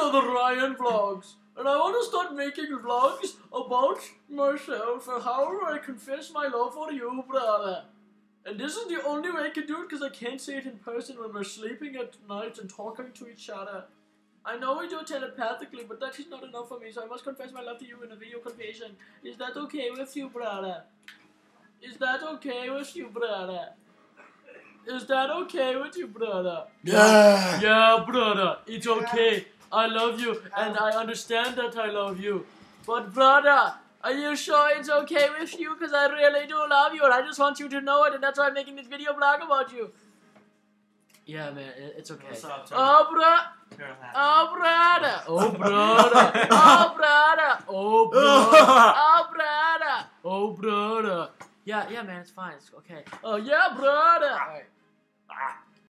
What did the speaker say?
are the Ryan vlogs, and I want to start making vlogs about myself and how I confess my love for you, brother. And this is the only way I can do it because I can't say it in person when we're sleeping at night and talking to each other. I know we do it telepathically, but that is not enough for me, so I must confess my love to you in a video confession. Is that okay with you, brother? Is that okay with you, brother? Is that okay with you, brother? Yeah. Yeah, brother, it's okay. I love you, and I understand that I love you. But, brother, are you sure it's okay with you? Because I really do love you, and I just want you to know it, and that's why I'm making this video blog about you. Yeah, man, it's okay. What's up, Oh, bro. Oh, brother. Oh, brother. Oh, brother. Oh, brother. Oh, brother. Oh, brother. Yeah, yeah, man, it's fine. It's okay. Oh, yeah, brother. All right. Ah.